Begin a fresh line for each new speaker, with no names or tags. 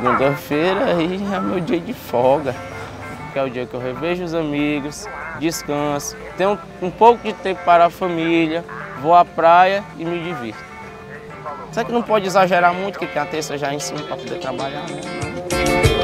Segunda-feira aí é meu dia de folga, que é o dia que eu revejo os amigos, descanso, tenho um pouco de tempo para a família, vou à praia e me divirto. Só que não pode exagerar muito, que tem a terça já em cima para poder trabalhar, né?